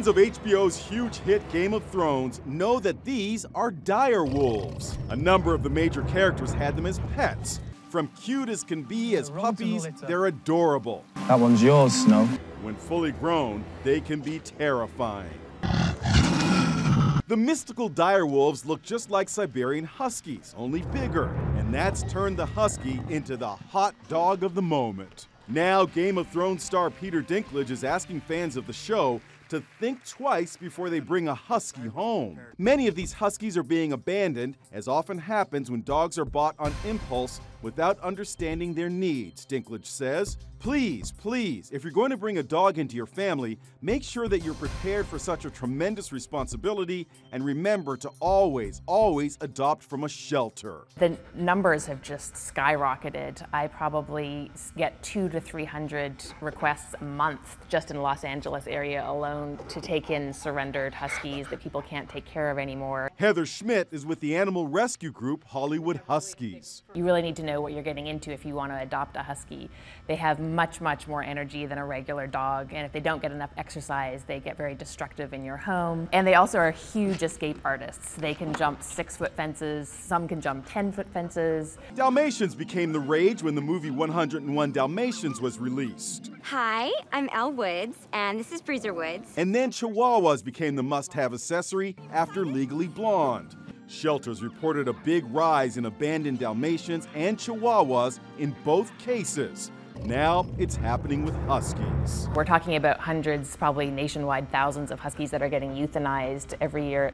Fans of HBO's huge hit Game of Thrones know that these are dire wolves. A number of the major characters had them as pets. From cute as can be as puppies, they're adorable. That one's yours, Snow. When fully grown, they can be terrifying. The mystical dire wolves look just like Siberian huskies, only bigger, and that's turned the husky into the hot dog of the moment. Now, Game of Thrones star Peter Dinklage is asking fans of the show to think twice before they bring a husky home. Many of these huskies are being abandoned, as often happens when dogs are bought on impulse without understanding their needs, Dinklage says. Please, please, if you're going to bring a dog into your family, make sure that you're prepared for such a tremendous responsibility and remember to always, always adopt from a shelter. The numbers have just skyrocketed. I probably get two to 300 requests a month just in the Los Angeles area alone to take in surrendered huskies that people can't take care of anymore. Heather Schmidt is with the animal rescue group Hollywood Huskies. You really need to know what you're getting into if you want to adopt a husky. They have much, much more energy than a regular dog, and if they don't get enough exercise, they get very destructive in your home. And they also are huge escape artists. They can jump six foot fences, some can jump 10 foot fences. Dalmatians became the rage when the movie 101 Dalmatians was released. Hi, I'm Elle Woods, and this is Bruiser Woods. And then Chihuahuas became the must have accessory after Legally Blonde. Shelters reported a big rise in abandoned Dalmatians and Chihuahuas in both cases. Now it's happening with Huskies. We're talking about hundreds, probably nationwide thousands of Huskies that are getting euthanized every year.